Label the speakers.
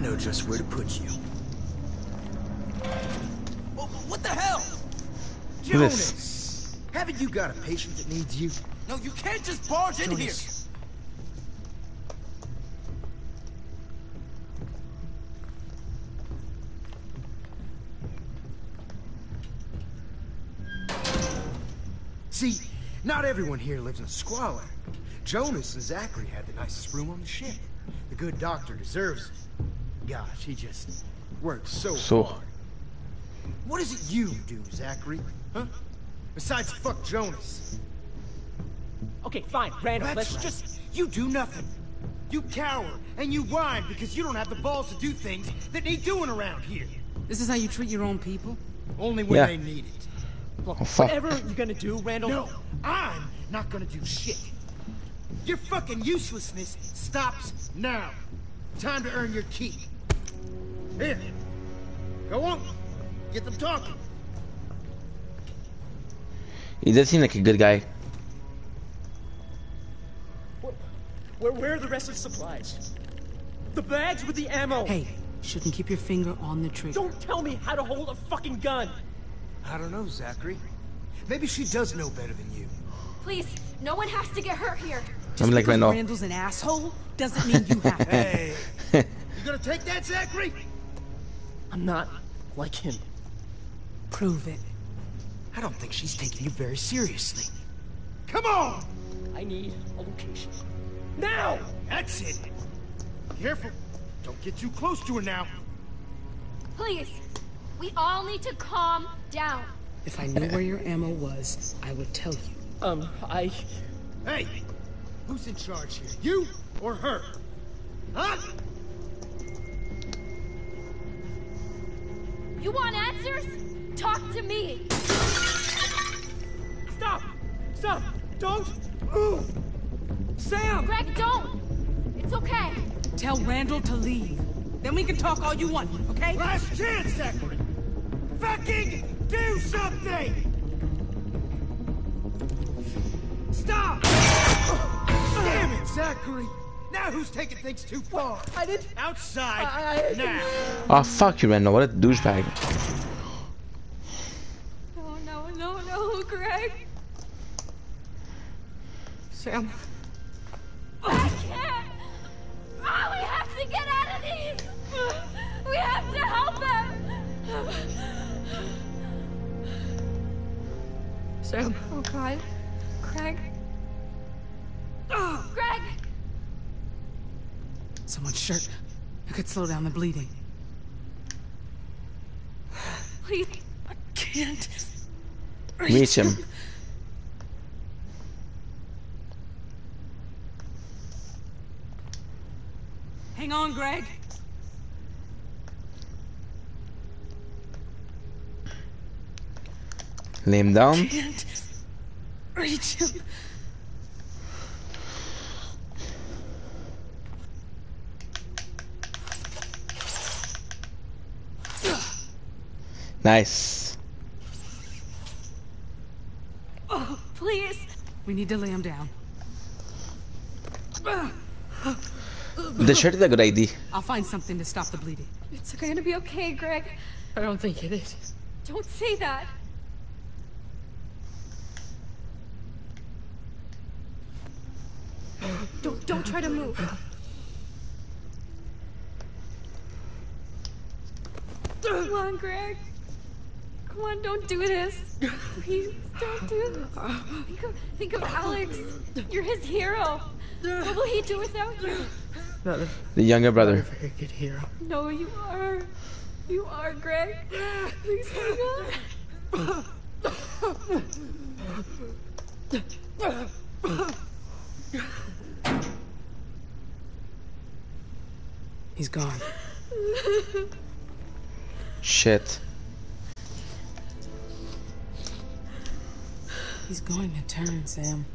Speaker 1: I know just where to put you. Wha- What the hell?
Speaker 2: This.
Speaker 1: Jonas! Haven't you got a patient that needs you?
Speaker 3: No, you can't just barge in here.
Speaker 1: See, not everyone here lives in squalor. Jonas and Zachary had the nicest room on the ship. The good doctor deserves it. Gosh, he just worked so
Speaker 2: So.
Speaker 1: hard. What is it you do, Zachary? Huh? Besides fuck Jonas.
Speaker 4: Okay, fine, Randall,
Speaker 1: That's
Speaker 4: let's
Speaker 1: right.
Speaker 4: just...
Speaker 1: You do nothing. You cower, and you whine because you don't have the balls to do things that need doing around here.
Speaker 5: This is how you treat your own people?
Speaker 1: Only when
Speaker 2: Yeah.
Speaker 1: they need it.
Speaker 4: Look,
Speaker 2: Oh, fuck.
Speaker 4: whatever you're gonna do, Randall...
Speaker 1: No, I'm not gonna do shit. Your fucking uselessness stops now. Time to earn your keep. Here. Go on. Get them talking.
Speaker 2: He does seem like a good guy.
Speaker 4: Where, where are the rest of the supplies? The bags with the ammo!
Speaker 5: Hey, shouldn't keep your finger on the trigger.
Speaker 4: Don't tell me how to hold a fucking gun!
Speaker 1: I don't know, Zachary. Maybe she does know better than you.
Speaker 6: Please, no one has to get hurt here.
Speaker 2: I'm like
Speaker 5: Because
Speaker 2: Randall.
Speaker 5: Randall's an asshole doesn't mean you have to.
Speaker 1: Hey. you gonna take that, Zachary?
Speaker 4: I'm not like him.
Speaker 5: Prove it.
Speaker 1: I don't think she's taking you very seriously. Come on!
Speaker 4: I need a location. Now!
Speaker 1: That's it. Careful. Don't get too close to her now.
Speaker 6: Please, we all need to calm down.
Speaker 5: If I knew where your ammo was, I would tell you.
Speaker 4: Um, I...
Speaker 1: Hey, who's in charge here? You or her? Huh?
Speaker 6: You want answers? Talk to me.
Speaker 4: Stop! Stop! Don't move!
Speaker 5: Sam!
Speaker 6: Greg, don't. It's okay.
Speaker 5: Tell Randall to leave. Then we can talk all you want, okay?
Speaker 1: Last chance, Zachary! Fucking do something! Stop! Damn it, Zachary! Now who's taking things too far?
Speaker 4: I didn't...
Speaker 1: Outside,
Speaker 4: I-
Speaker 1: now!
Speaker 2: Oh fuck you, Randall. What a douchebag.
Speaker 6: No, no, no, no, Greg.
Speaker 5: Sam.
Speaker 6: I can't. Oh, we have to get out of these. We have to help him.
Speaker 5: Sam.
Speaker 6: Oh God, Greg. Oh, Greg.
Speaker 5: Someone's shirt. I could slow down the bleeding.
Speaker 6: Please.
Speaker 5: I can't.
Speaker 2: Reach him.
Speaker 5: Hang on, Greg.
Speaker 2: Lay him down.
Speaker 5: Can't reach him.
Speaker 2: Nice.
Speaker 6: Oh, please.
Speaker 5: We need to lay him down.
Speaker 2: The shirt is a good idea.
Speaker 5: I'll find something to stop the bleeding.
Speaker 6: It's going to be okay, Greg.
Speaker 5: I don't think it is.
Speaker 6: Don't say that. Don't don't try to move. Come on, Greg. Come on, don't do this. Please, don't do this. Think of, think of Alex. You're his hero. What will he do without you?
Speaker 4: Not
Speaker 2: The younger brother.
Speaker 4: very good hero.
Speaker 6: No, you are. You are, Greg. Please hang on.
Speaker 5: He's gone.
Speaker 2: Shit.
Speaker 5: He's going to turn, Sam.